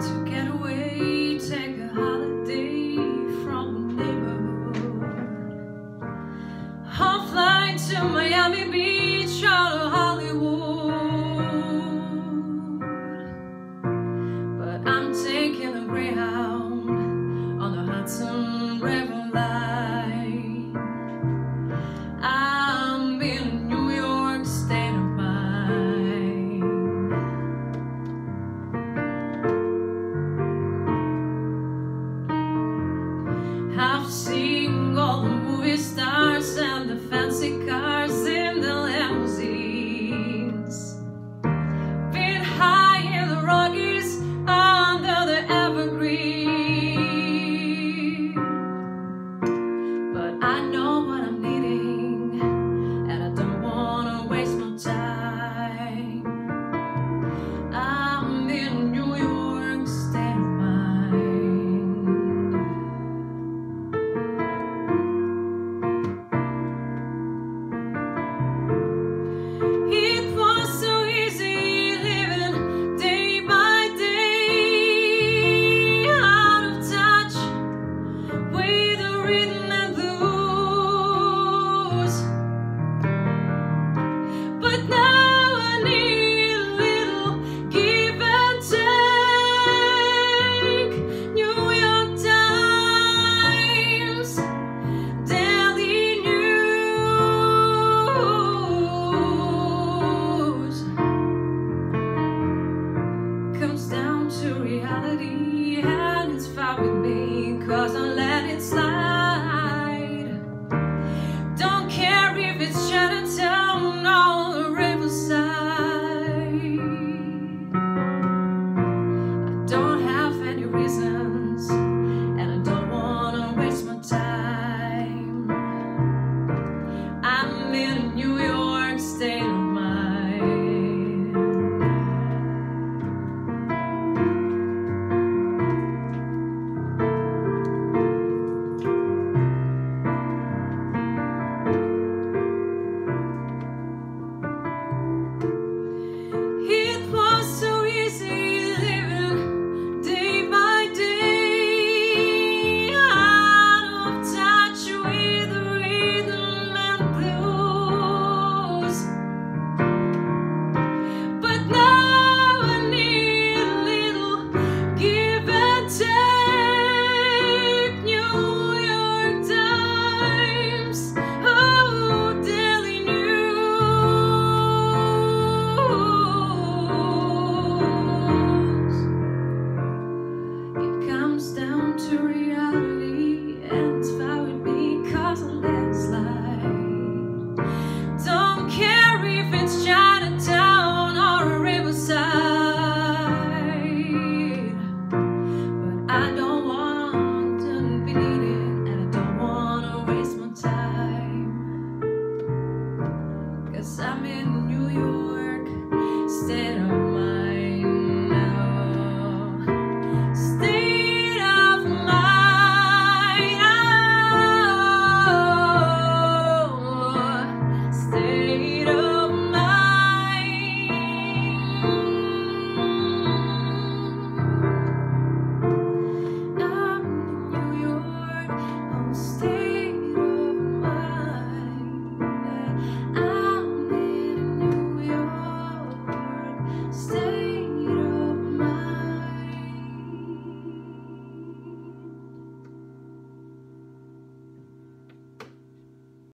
to get away, take a holiday from the neighborhood. I'll fly to Miami Beach.